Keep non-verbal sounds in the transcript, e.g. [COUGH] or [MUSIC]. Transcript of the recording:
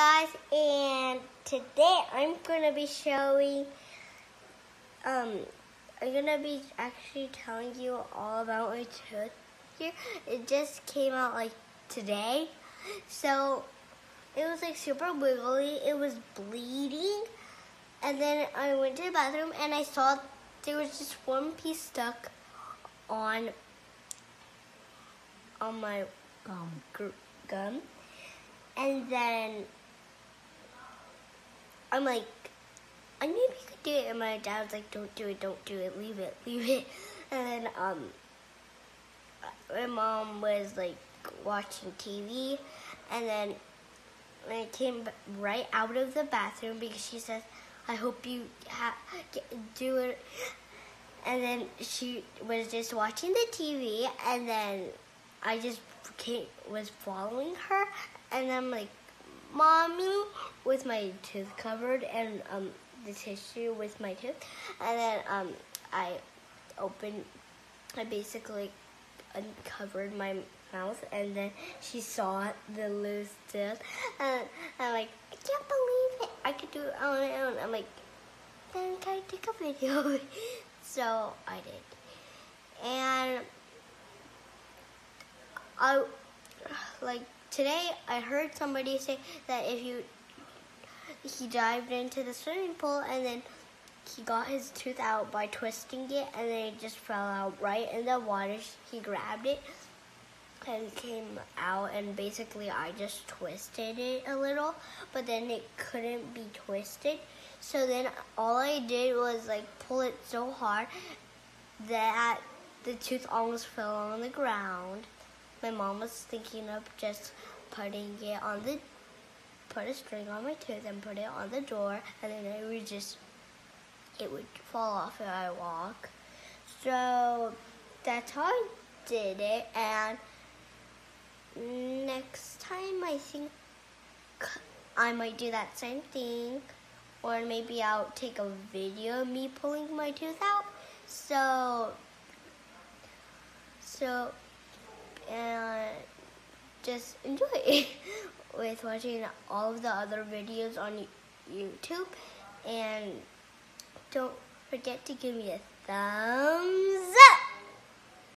guys, and today I'm gonna be showing. Um, I'm gonna be actually telling you all about my tooth here. It just came out like today, so it was like super wiggly. It was bleeding, and then I went to the bathroom and I saw there was just one piece stuck on on my gr- gum. And then I'm like, I maybe you could do it. And my dad's like, don't do it, don't do it, leave it, leave it. [LAUGHS] And then um, my mom was like watching TV. And then I came right out of the bathroom because she says, I hope you ha- do it. And then she was just watching the TV, and then I just came, was following her, and I'm like, "Mommy," with my tooth covered and um the tissue with my tooth, and then um I opened, I basically uncovered my mouth, and then she saw the loose tooth, and I'm like, I can't believe it, I could do it on my own. I'm like, then can I take a video? [LAUGHS] so I did, and. I like today I heard somebody say that if you he dived into the swimming pool and then he got his tooth out by twisting it and then it just fell out right in the water. He grabbed it and came out and basically I just twisted it a little, but then it couldn't be twisted. So then all I did was like pull it so hard that the tooth almost fell on the ground. My mom was thinking of just putting it on the put a string on my tooth and put it on the door and then it would just it would fall off if I walk. So that's how I did it and next time I think I might do that same thing or maybe I'll take a video of me pulling my tooth out. So so and uh, just enjoy [LAUGHS] with watching all of the other videos on YouTube. And don't forget to give me a thumbs up.